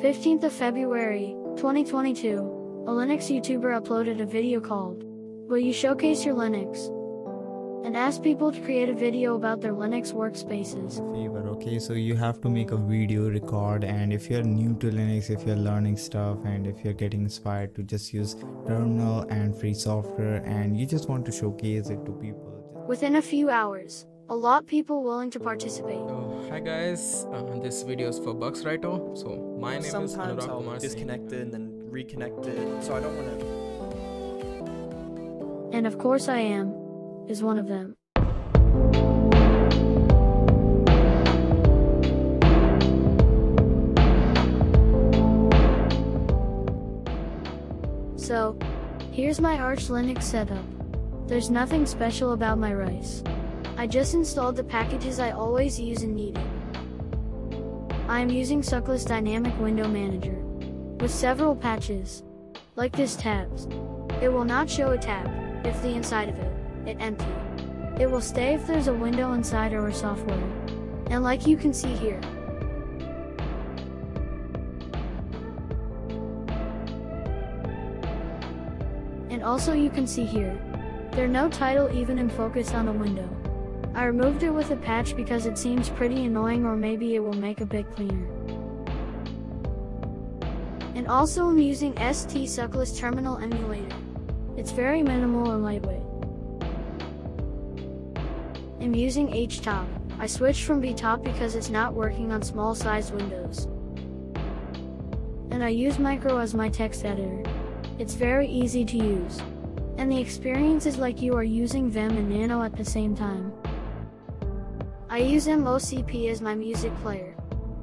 15th of February, 2022, a Linux YouTuber uploaded a video called, Will you showcase your Linux? And asked people to create a video about their Linux workspaces. favor okay so you have to make a video record and if you're new to linux if you're learning stuff and if you're getting inspired to just use terminal and free software and you just want to showcase it to people Within a few hours, a lot people willing to participate. So, hi guys, uh, this video is for BugsWriter. So, my name is Sometimes Anurag I'll Kumar Singh. disconnect it and then reconnect it, so I don't want to. And of course I am, is one of them. So, here's my Arch Linux setup. There's nothing special about my rice. I just installed the packages I always use and needed. I am using Suckless Dynamic Window Manager with several patches, like this tabs. It will not show a tab if the inside of it it empty. It will stay if there's a window inside our software. And like you can see here. And also you can see here. There no title even in focus on a window. I removed it with a patch because it seems pretty annoying or maybe it will make a bit cleaner. And also I'm using ST Suckless Terminal Emulator. It's very minimal and lightweight. I'm using HTOP. I switched from VTOP because it's not working on small sized windows. And I use Micro as my text editor. It's very easy to use. And the experience is like you are using Vim and Nano at the same time. I use MOCP as my music player.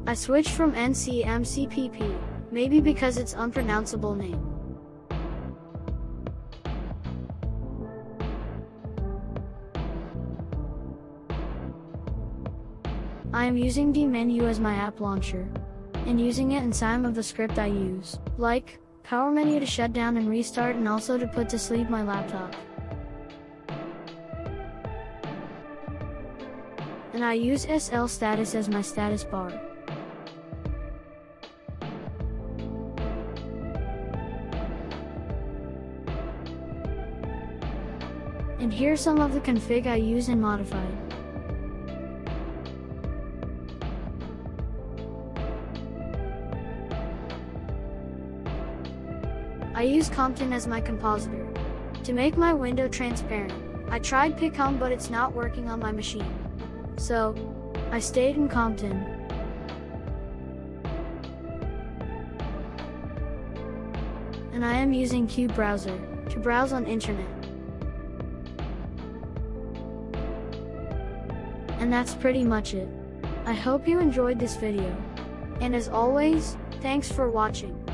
I switched from NCMPCPP, maybe because it's unpronounceable name. I am using dmenu as my app launcher, and using it in some of the script I use, like power menu to shut down and restart and also to put to sleep my laptop. And I use slstatus as my status bar. And here's some of the config I use and modified. I use Compton as my compositor. To make my window transparent, I tried Picom but it's not working on my machine. So, I stayed in Compton. And I am using qutebrowser to browse on internet. And that's pretty much it. I hope you enjoyed this video. And as always, thanks for watching.